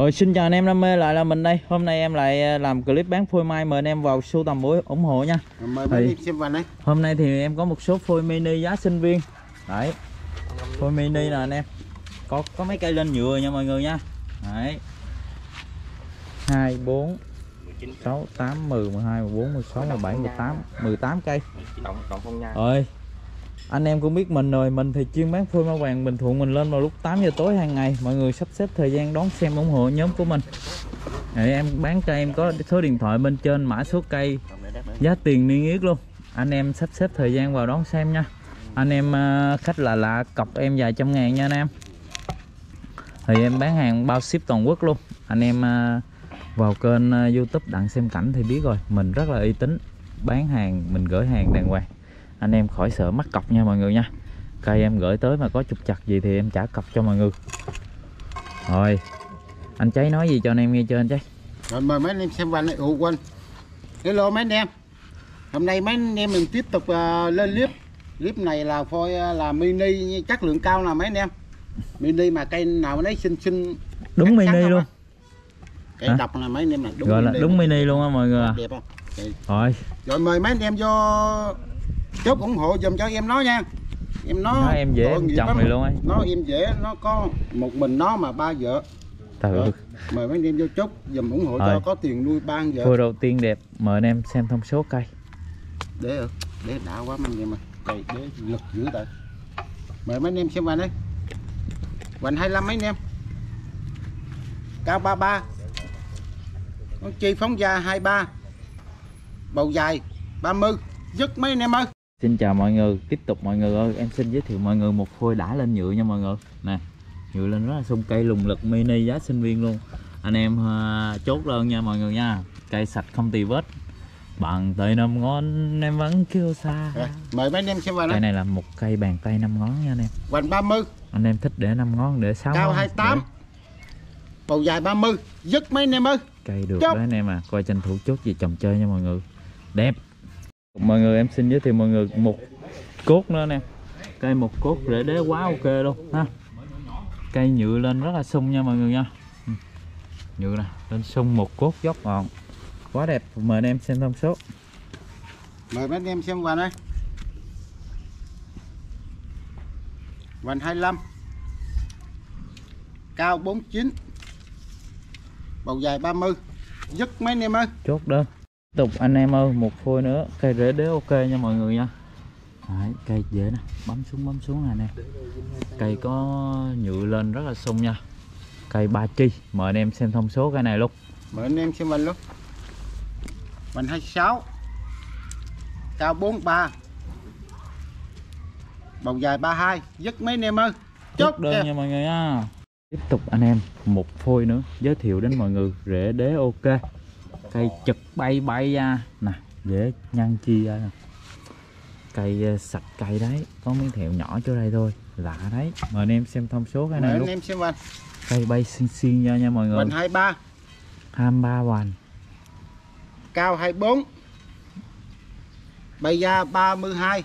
Rồi xin chào anh em đam mê lại là mình đây. Hôm nay em lại à, làm clip bán phôi mai. Mời anh em vào sưu tầm ủng ủng hộ nha. Mời Thì- xem vào Hôm nay thì em có một số phôi mini giá sinh viên. Đấy. Phôi mini nè anh em. Có có mấy cây lên nhựa nha mọi người nha. Đấy. 2, 4 6, 8, 10, 12, 14, 16, 17, 18 18 cây. Rồi anh em cũng biết mình rồi, Mình thì chuyên bán phôi ma vàng Bình Thuận mình lên vào lúc 8 giờ tối hàng ngày. Mọi người sắp xếp thời gian đón xem ủng hộ nhóm của mình. Để em bán cây em có số điện thoại bên trên Mã số cây. Giá tiền niêm yết luôn. Anh em sắp xếp thời gian vào đón xem nha. Anh em à, khách là lạ cọc em vài trăm ngàn nha anh em. Thì em bán hàng bao ship toàn quốc luôn. Anh em à, vào kênh à, youtube đặng xem cảnh thì biết rồi. Mình rất là uy tín. Bán hàng, mình gửi hàng đàng hoàng. Anh em khỏi sợ mắc cọc nha mọi người nha. Cây em gửi tới mà có trục chặt gì thì em trả cọc cho mọi người. Rồi Anh cháy nói gì cho anh em nghe chưa anh cháy? Rồi mời mấy anh em xem vào đây ủ quên. Hello mấy anh em. Hôm nay mấy anh em mình tiếp tục à, lên clip. Clip này là phôi à, là mini chất lượng cao là mấy anh em. Mini mà cây nào đấy xinh xinh Đúng mini luôn. cây Hả? độc là mấy anh em là đúng Gọi là mini đúng luôn. mini luôn á mọi người à. Đẹp không. Rồi. Rồi mời mấy anh em vô chốt ủng hộ dùm cho em nó nha. Em nó Nói em dễ em chồng lắm. mày luôn ấy. Nó em dễ nó có một mình nó mà ba vợ. Ơi. Rồi, mời mấy anh em vô chốt dùm ủng hộ Rồi. cho có tiền nuôi ba vợ. Phôi đầu tiên đẹp Mời anh em xem thông số cây để ở để đã quá mấy anh em ơi. Đây để lực dữ tại mời mấy anh em xem vành đây. Vành 25 mấy anh em. Cao 33 con chi phóng da 23 bầu dài 30 dứt mấy anh em ơi Xin chào mọi người Tiếp tục mọi người ơi Em xin giới thiệu mọi người một phôi đã lên nhựa nha mọi người. Nè Nhựa lên rất là sung cây lùng lực mini giá sinh viên luôn. Anh em à, chốt đơn nha mọi người nha Cây sạch không tì vết. Bằng tay năm ngón em vẫn kêu xa. Rồi, mời mấy anh em xem vành Cây đây này là một cây bàn tay năm ngón nha anh em. Vành 30 Anh em thích để năm ngón để sáu cao ngón. 28 để. Bầu dài 30 dứt mấy anh em ơi. Cây được Chốt. đó anh em à Coi tranh thủ chốt gì chồng chơi nha mọi người. Đẹp Mọi người em xin giới thiệu mọi người một cốt nữa nè. Cây một cốt rễ đế quá ok luôn ha. Cây nhựa lên rất là sung nha mọi người nha. Ừ. Nhựa nè Lên sung một cốt dốc ngọn. Quá đẹp Mời anh em xem thông số. Mời mấy anh em xem vành đây. Vành 25 cao 49 bầu dài 30 dứt mấy anh em ơi? Chốt đơn tục anh em ơi một phôi nữa. Cây rễ đế ok nha mọi người nha. Đấy, cây dễ nè. Bấm xuống bấm xuống nè anh em cây có nhựa lên rất là sung nha. Cây ba chi. Mời anh em xem thông số cây này luôn. Mời anh em xem vành luôn. Vành 26 cao 43 bầu dài 32 dứt mấy anh em ơi. Chốt đơn nha mọi người nha. Tiếp tục anh em một phôi nữa. Giới thiệu đến mọi người. Rễ đế ok cây chật bay bay ra. Nè dễ nhăn chi ra. Nè cây ờ, sạch cây đấy. Có miếng thẹo nhỏ chỗ đây thôi. Lạ đấy. Mời anh em xem thông số cái mời này anh luôn. em xem vành cây bay xinh xinh ra nha mọi người. Vành 23 23 hoàn cao 24 bày da 32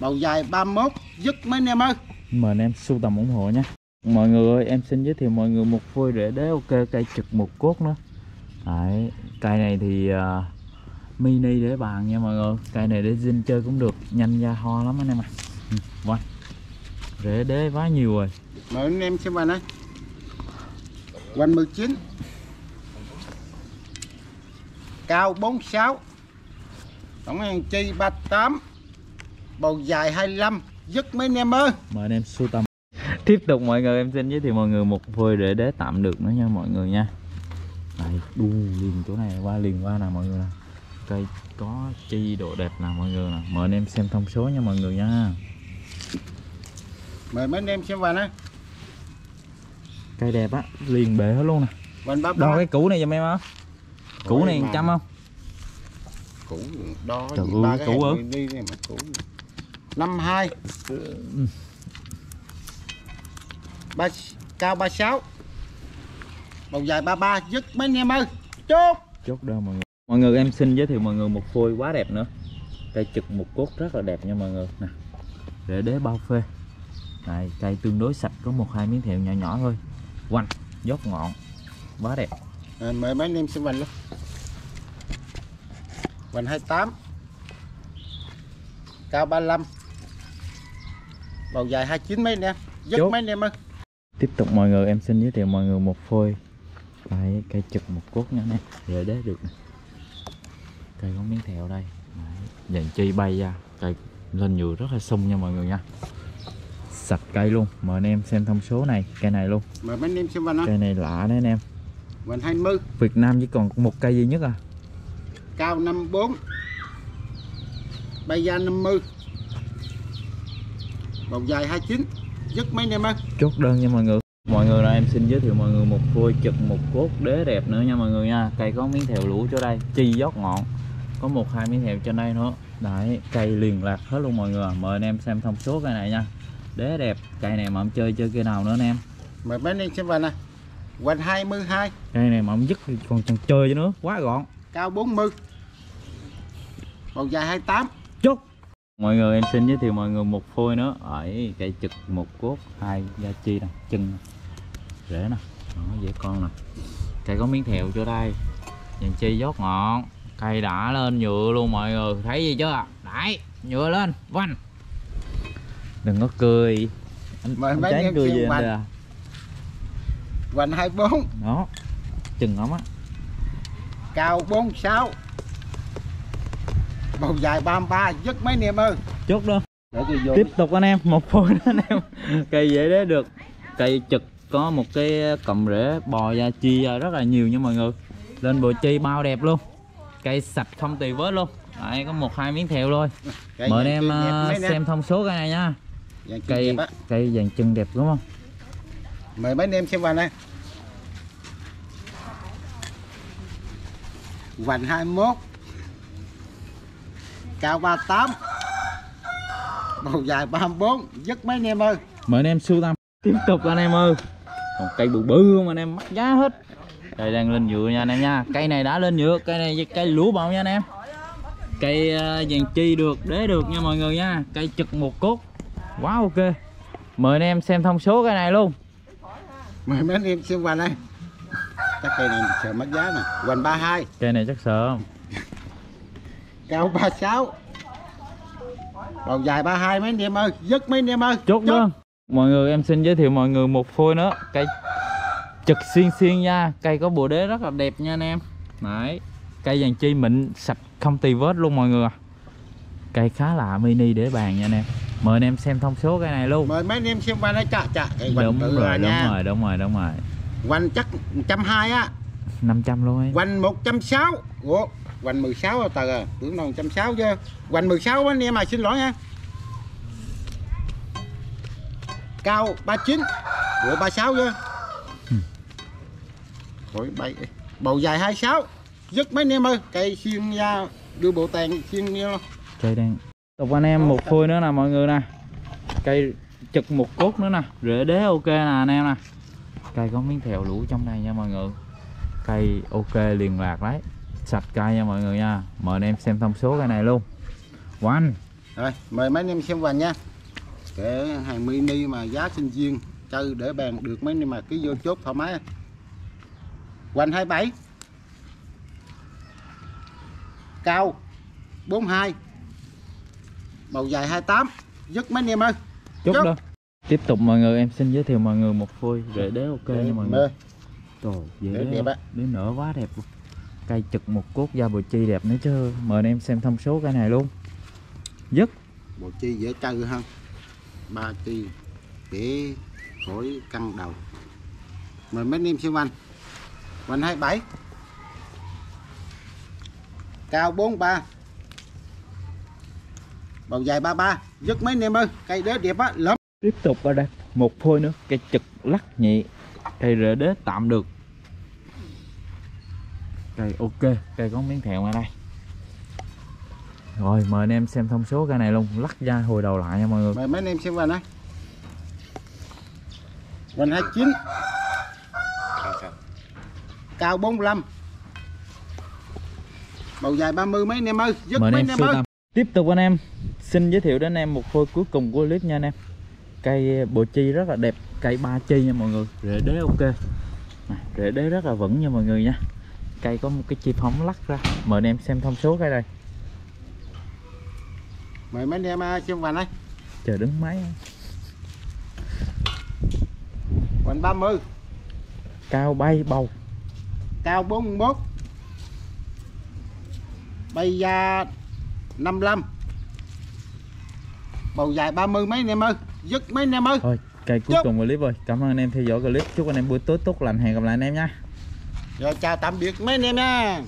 bầu dài 31 dứt mấy anh em ơi. Mời anh em sưu tầm ủng hộ nhé mọi người ơi em xin giới thiệu mọi người một phôi rễ đế ok cây trực một cốt nữa. Đấy, cây này thì à, mini để bàn nha mọi người. Cây này để zin chơi cũng được nhanh ra ho lắm anh em ạ. Ừ, wow. rễ đế quá nhiều rồi. Mời anh em xem vành đây vành 19 cao 46 tổng hàng chi 38 bầu dài 25 dứt mấy anh em ơi. Mời anh em sưu tầm tiếp tục mọi người em xin giới thiệu mọi người một phôi rễ đế tạm được nữa nha mọi người nha. Đây, đu liền chỗ này qua liền qua nè mọi người nè. Cây có chi độ đẹp nè mọi người nè. Mời anh em xem thông số nha mọi người nha. Mời mấy anh em xem vành đây cây đẹp á liền bể hết luôn nè. Vành đo 33 cái củ này giùm em á. Củ này trăm không? Cũ đo Trời gì ba cái cũ đi này mà cũ 52 ba cao 36 bầu dài 33 dứt mấy anh em ơi. Chốt. Chốt đơn mọi người. Mọi người em xin giới thiệu mọi người một phôi quá đẹp nữa. Cây trực một cốt rất là đẹp nha mọi người. Nè để đế bao phê. Đây, cây tương đối sạch có một hai miếng thẹo nhỏ nhỏ thôi. Quanh dốc ngọn. Quá đẹp. Rồi, mời mấy anh em xem vành luôn vành 28 cao 35 bầu dài 29 mấy anh em. Dứt Chốt. mấy anh em ơi tiếp tục mọi người em xin giới thiệu mọi người một phôi. Cây cây trực một cốt nha nè để đế được nè cây có miếng thẹo đây. Đấy, dàn chi bay ra. Cây lên nhựa rất là sung nha mọi người nha. Sạch cây luôn. Mời anh em xem thông số này cây này luôn. Mời anh em xem cây này lạ đấy anh em. Vành 20 Việt Nam chỉ còn một cây duy nhất à? Cao 54 bay da 50 bầu dài 29 dứt mấy anh em ơi? Chốt đơn nha mọi người. Mọi người là em xin giới thiệu mọi người một phôi trực một cốt đế đẹp nữa nha mọi người nha. Cây có miếng thẹo lũ chỗ đây chi dót ngọn. Có một hai miếng thẹo trên đây nữa. Đấy cây liền lạc hết luôn mọi người mời anh em xem thông số cây này nha. Đế đẹp cây này mà ông chơi chơi cây nào nữa anh em? Mời mấy anh em xem vành nè. Vành 22 cây này mà ông dứt còn chẳng chơi cho nữa quá gọn. Cao 40 bầu dài 28 chốt mọi người em xin giới thiệu mọi người một phôi nữa. Ở cây trực một cốt hai da chi nè chân rễ nè đó, dễ con nè. Cây có miếng thẹo chỗ đây? Dàn chi dốt ngọn cây đã lên nhựa luôn mọi người. Thấy gì chưa? Đấy nhựa lên vanh đừng có cười. Anh, Mời anh em cười gì anh à vành. 24 đó chừng ống á. Cao 46 bầu dài 33 dứt mấy anh em ơi chốt luôn. Để tôi vô. Tiếp tục anh em một phôi nữa anh em. Cây dễ đế được. Cây trực có một cái cọng rễ bò da chi ra rất là nhiều nha mọi người. Lên bộ chi bao đẹp luôn. Cây sạch không tì vết luôn. Đấy, có một hai miếng thẹo thôi. Cây mời anh em mấy anh em. xem thông số cây này nha. Cây đẹp á. cây dàn chân đẹp đúng không? Mời mấy anh em xem vành này. Vành 21 cao 38 bầu dài 34 dứt mấy anh em ơi? Mời anh em sưu tầm. Tiếp tục anh em ơi. Còn cây bự bự không anh em? Mắc giá hết. Cây đang lên nhựa nha anh em nha. Cây này đã lên nhựa cây này cây lúa bầu nha anh em. Cây ờ, dàn chi được đế được nha mọi người nha. Cây trực một cốt. Quá ok. Mời anh em xem thông số cây này luôn. Mời mấy anh em xem vành này chắc cây này sợ mất giá nè. Vành 32 cây này chắc sợ không cao 36 bầu dài 32 mấy anh em ơi dứt mấy anh em ơi. Chốt đơn mọi người em xin giới thiệu mọi người một phôi nữa. Cây trực xiên xiên nha. Cây có bộ đế rất là đẹp nha anh em. Đấy cây dàn chi mịn sạch không tì vết luôn mọi người cây khá lạ mini để bàn nha anh em. Mời anh em xem thông số cây này luôn. Mời mấy anh em xem chà chà cây vành đúng rồi đúng nha. rồi đúng rồi đúng rồi. Vành chắc 120 á. 500 luôn ấy. Hoành 160 Ủa Hoành 16 tờ à Tưởng đâu 160 chứ. Hoành 16 anh em à xin lỗi nha. Cao 39 Ủa 36 chứ. Khỏi bay Bầu dài 26 Dứt mấy anh em ơi Cây xiên ra Đưa bộ tàn xiên vô cây đang tục anh em một phôi nữa nè mọi người nè. Cây trực một cốt nữa nè rễ đế ok nè anh em nè. Cây có miếng thẹo lũ trong đây nha mọi người. Cây ok liền lạc đấy sạch cây nha mọi người nha. Mời anh em xem thông số cây này luôn. One. Rồi mời mấy anh em xem vành nha. Kệ hàng mini mà giá sinh viên Chơi để bàn được mấy anh em mà cứ vô chốt thoải mái. Hoành 27 Cao 42 Bầu dài 28 Dứt mấy anh em ơi. Chốt Chốt. đâu tiếp tục mọi người em xin giới thiệu mọi người một phôi. Rễ đế ok nha mọi người. Trời dễ Đế đẹp á. đế nở quá đẹp luôn cây trực một cốt da bồ chi đẹp nữa chứ. Mời anh em xem thông số cây này luôn. Dứt. Bộ chi dễ chơi hơn Ba chi Để khỏi căng đầu. Mời mấy anh em xem vành Vành 27 Cao 43 Bầu dài 33 Dứt mấy anh em ơi. Cây đế đẹp á Lắm. Tiếp tục ở đây. Một phôi nữa. Cây trực lắc nhẹ cây rễ đế tạm được cây ok cây có miếng thẹo ngoài đây. Rồi mời anh em xem thông số cây này luôn. Lắc ra hồi đầu lại nha mọi người. Mời mấy anh em xem vành này. Vành 29 Cao 45 Bầu dài 30 mấy anh em ơi? Mời mấy anh em ơi. tiếp tục anh em xin giới thiệu đến anh em một phôi cuối cùng của clip nha anh em. Cây bồ chi rất là đẹp cây ba chi nha mọi người. Rễ đế ok. Này, rễ đế rất là vững nha mọi người nha cây có một cái chi phóng lắc ra. Mời anh em xem thông số cây đây. Mời mấy anh em à, xem vành đây. Chờ đứng máy. Vành 30 cao bay bầu. Cao 41 bay da 55 bầu dài 30 mấy anh em ơi. Dứt mấy anh em ơi. Thôi cây cuối Chúc. cùng clip rồi. Cảm ơn anh em theo dõi clip. Chúc anh em buổi tối tốt lành. Hẹn gặp lại anh em nha rồi chào tạm biệt mấy anh em nha.